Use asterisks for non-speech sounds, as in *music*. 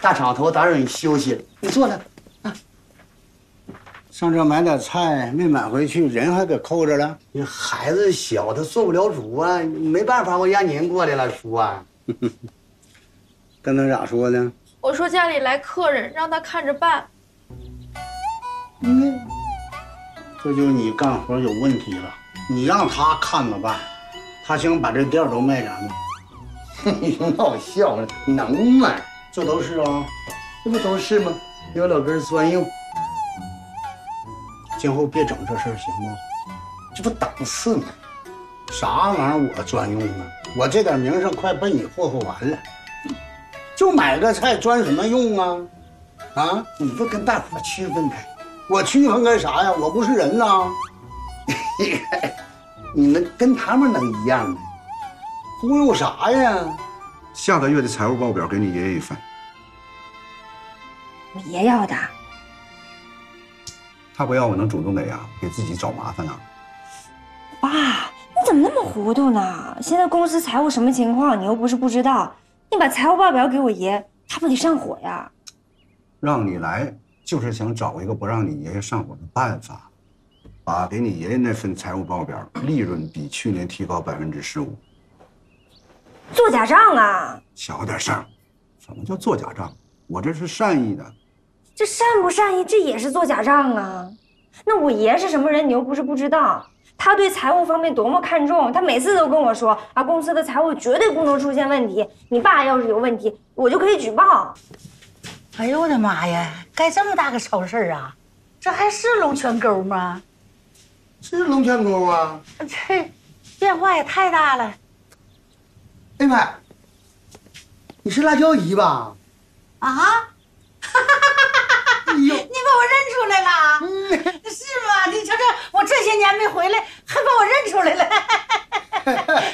大厂头打扰你休息了，你坐那。上这买点菜，没买回去，人还给扣着了。你孩子小，他做不了主啊，没办法，我让您过来了，叔啊。*laughs* 跟他咋说的？我说家里来客人，让他看着办。嗯，这就是你干活有问题了。你让他看着办，他想把这店都卖咱们。*laughs* 你闹笑了，能吗？这都是啊，这不都是吗？有老根专用。今后别整这事，行吗？这不档次吗？啥玩意儿我专用啊？我这点名声快被你霍霍完了。就买个菜专什么用啊？啊？你不跟大伙区分开？我区分开啥呀？我不是人呐！*laughs* 你们跟他们能一样吗？忽悠啥呀？下个月的财务报表给你爷爷一份。我爷要的。他不要，我能主动给呀，给自己找麻烦啊！爸，你怎么那么糊涂呢？现在公司财务什么情况，你又不是不知道。你把财务报表给我爷，他不得上火呀？让你来就是想找一个不让你爷爷上火的办法，把给你爷爷那份财务报表利润比去年提高百分之十五。做假账啊？小点声！什么叫做假账？我这是善意的。这善不善意，这也是做假账啊！那我爷是什么人，你又不是不知道。他对财务方面多么看重，他每次都跟我说啊，公司的财务绝对不能出现问题。你爸要是有问题，我就可以举报。哎呦我的妈呀，盖这么大个超市啊！这还是龙泉沟吗？是龙泉沟啊！这变化也太大了。哎妈，你是辣椒姨吧？啊！*laughs* *laughs* 你把我认出来了？是吗？你瞧这，我这些年没回来，还把我认出来了。*laughs*